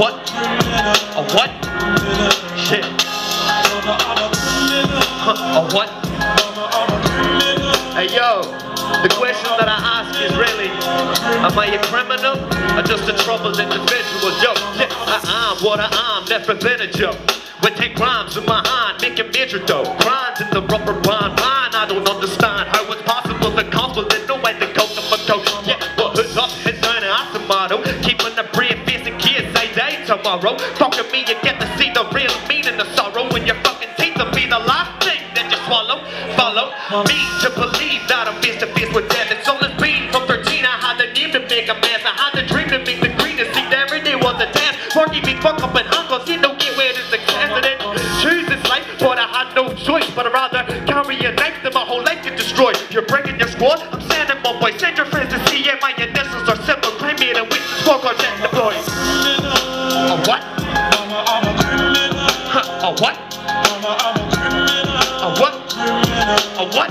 what? A what? Shit. A what? Hey yo, the question that I ask is really, am I a criminal or just a troubled individual? Yo, yeah, I am what I am, never been a joke. We take rhymes in my hand, make a major dough. Grinds in the rubber band, mine, I don't understand how it's possible gospel didn't know where to go to my toe. Yeah, but who's up, and that's the motto. Keeping tomorrow. Fucking me, you get to see the real meaning of sorrow when your fucking teeth will be the last thing that you swallow. Follow me to believe that I'm face to face with death. It's all been from 13. I had the name to make a mess. I had the dream to make the greenest seed. Every day was a dance. Forgive me, fuck up and cause you don't get where this success. And then choose life, but I had no choice. But I'd rather carry a knife than my whole life get destroyed. If You're breaking your squad. I'm sending my boy. Send your friends to see yeah, my initials are simple. Crime made and witness smoke or jet a what? A what? A what?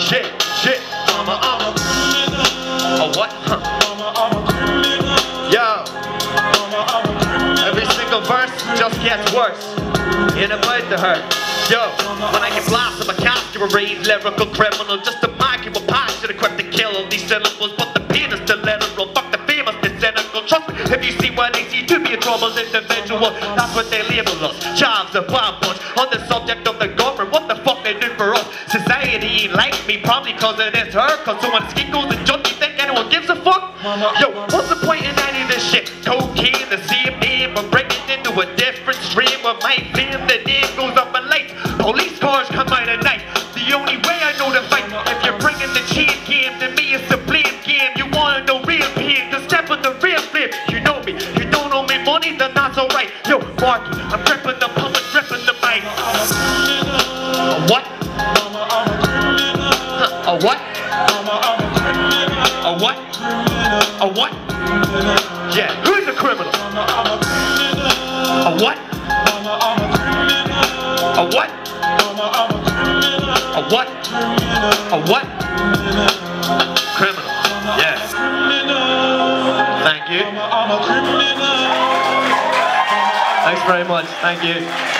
Shit, shit. I'm a, I'm a, a what? Huh. Yo. Every single verse just gets worse. In a about to hurt. Yo, when I get blasted, I'm a castrate, lyrical criminal. Just a mic with passion, equipped to kill all these syllables. But the pain is still literal. Fuck the famous, the cynical. Trust me, if you see what to troubled individual, that's what they label us. Of bomb punch on the subject of the government. What the fuck they do for us? Society ain't like me, probably cause it is her. Cause someone giggles and. You think anyone gives a fuck? Yo, what's the point in any of this shit? Cocaine, the same but bring it into a different stream of my fame. The name goes up in lights. Police cars come out at night. The only way I know to fight. If you're bringing the chain game, then me it's the don't owe me money, then that's alright. Yo, Markey, I'm gripping the pump and the. A what? A what? A what? A what? Yeah, who's a criminal? A what? A what? A what? A what? Thanks very much. Thank you.